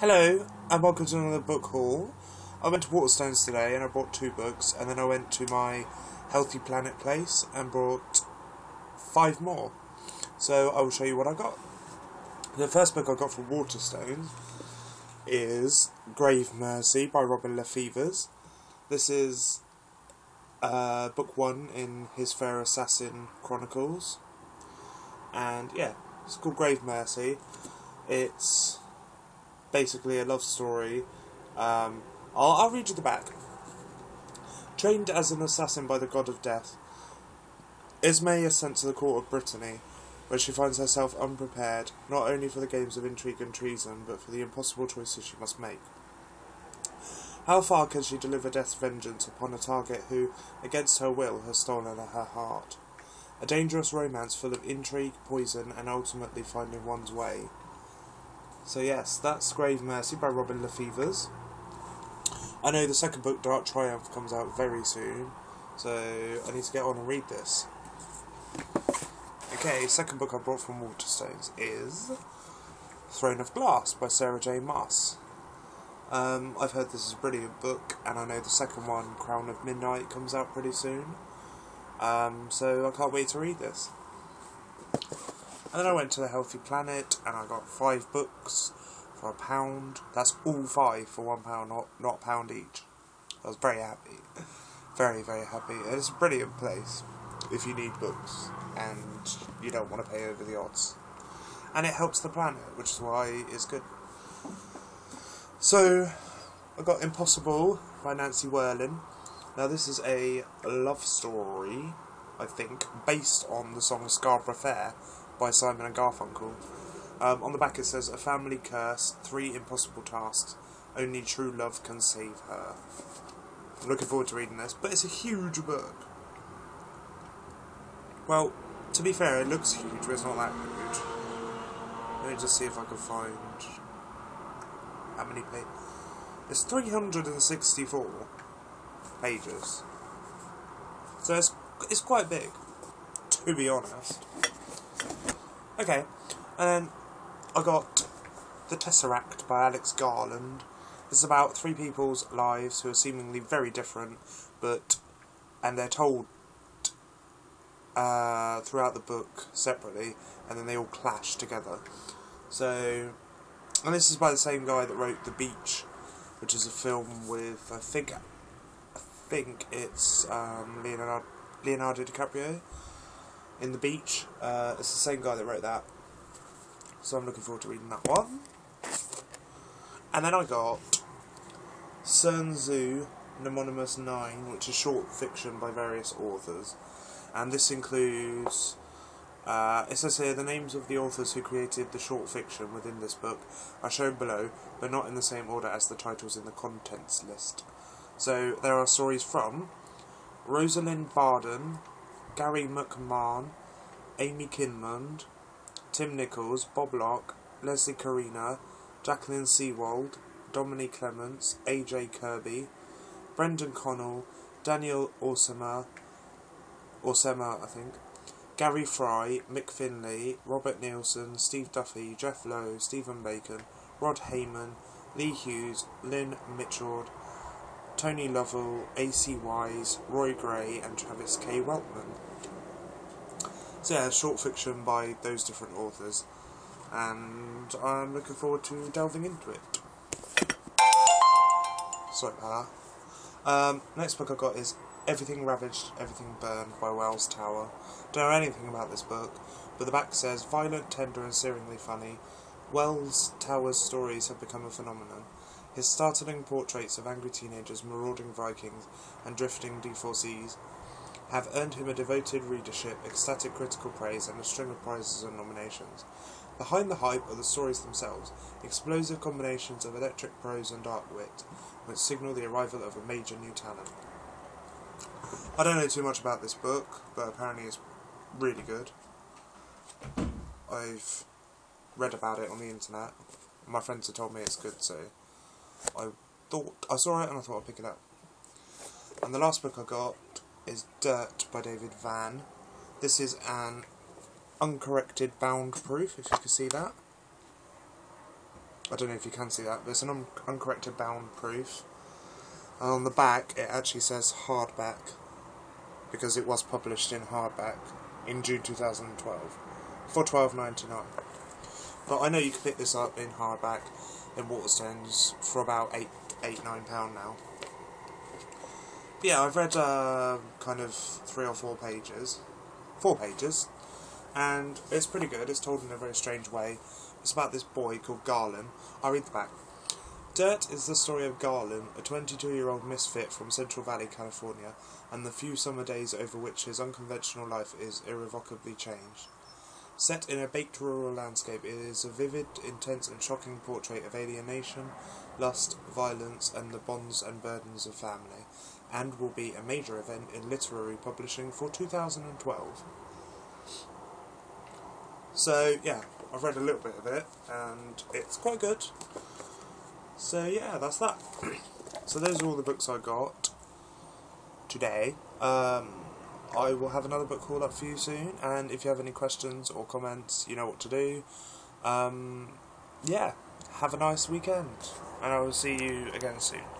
Hello, and welcome to another book haul. I went to Waterstones today and I bought two books, and then I went to my Healthy Planet place and brought five more. So I will show you what I got. The first book I got from Waterstones is Grave Mercy by Robin LaFevers. This is uh, book one in his Fair Assassin Chronicles. And yeah, it's called Grave Mercy. It's basically a love story. Um, I'll, I'll read you the back. Trained as an assassin by the god of death, Ismae is sent to the court of Brittany, where she finds herself unprepared, not only for the games of intrigue and treason, but for the impossible choices she must make. How far can she deliver death's vengeance upon a target who, against her will, has stolen her heart? A dangerous romance full of intrigue, poison, and ultimately finding one's way. So yes, that's Grave Mercy by Robin LaFevers. I know the second book, Dark Triumph, comes out very soon, so I need to get on and read this. Okay, second book I brought from Waterstones is Throne of Glass by Sarah J. Maas. Um, I've heard this is a brilliant book, and I know the second one, Crown of Midnight, comes out pretty soon. Um, so I can't wait to read this. And then I went to the Healthy Planet, and I got five books for a pound. That's all five for one pound, not not a pound each. I was very happy, very very happy. And it's a brilliant place if you need books and you don't want to pay over the odds. And it helps the planet, which is why it's good. So, I got Impossible by Nancy Werlin. Now, this is a love story, I think, based on the song Scarborough Fair by Simon and Garfunkel. Um, on the back it says, A family curse, three impossible tasks, only true love can save her. I'm looking forward to reading this, but it's a huge book. Well, to be fair, it looks huge, but it's not that huge. Let me just see if I can find how many pages. It's 364 pages. So it's, it's quite big, to be honest. Okay, and then I got The Tesseract by Alex Garland. It's about three people's lives who are seemingly very different, but and they're told uh, throughout the book separately, and then they all clash together. So, and this is by the same guy that wrote The Beach, which is a film with I think I think it's um, Leonardo Leonardo DiCaprio in The Beach. Uh, it's the same guy that wrote that, so I'm looking forward to reading that one. And then I got Cern Zoo Nemonymous 9, which is short fiction by various authors and this includes. Uh, it says here the names of the authors who created the short fiction within this book are shown below, but not in the same order as the titles in the contents list. So there are stories from Rosalind Barden, Gary McMahon, Amy Kinmund, Tim Nichols, Bob Locke, Leslie Carina, Jacqueline Sewald, Dominique Clements, AJ Kirby, Brendan Connell, Daniel Orsama, Orsema, I think, Gary Fry, Mick Finley, Robert Nielsen, Steve Duffy, Jeff Lowe, Stephen Bacon, Rod Heyman, Lee Hughes, Lynn Mitchell, Tony Lovell, A.C. Wise, Roy Gray, and Travis K. Weltman. So yeah, short fiction by those different authors, and I'm looking forward to delving into it. Sorry about that. Um, next book I've got is Everything Ravaged, Everything Burned by Wells Tower. Don't know anything about this book, but the back says, violent, tender and searingly funny, Wells Tower's stories have become a phenomenon. His startling portraits of angry teenagers, marauding Vikings, and drifting divorcees have earned him a devoted readership, ecstatic critical praise, and a string of prizes and nominations. Behind the hype are the stories themselves, explosive combinations of electric prose and dark wit, which signal the arrival of a major new talent. I don't know too much about this book, but apparently it's really good. I've read about it on the internet. My friends have told me it's good, so I thought I saw it and I thought I'd pick it up. And the last book I got is Dirt by David Vann. This is an uncorrected bound proof, if you can see that. I don't know if you can see that, but it's an un- uncorrected bound proof. And on the back, it actually says hardback because it was published in hardback in June 2012 for twelve ninety nine. But I know you can pick this up in hardback in Waterstones for about eight eight nine pound now. But yeah, I've read uh, kind of three or four pages, four pages, and it's pretty good. It's told in a very strange way. It's about this boy called Garland. I'll read the back. Dirt is the story of Garland, a 22 year old misfit from Central Valley, California, and the few summer days over which his unconventional life is irrevocably changed. Set in a baked rural landscape, it is a vivid, intense, and shocking portrait of alienation, lust, violence, and the bonds and burdens of family, and will be a major event in literary publishing for 2012. So, yeah, I've read a little bit of it, and it's quite good. So, yeah, that's that. so, those are all the books I got today. Um, I will have another book called up for you soon, and if you have any questions or comments, you know what to do. Um, yeah, have a nice weekend, and I will see you again soon.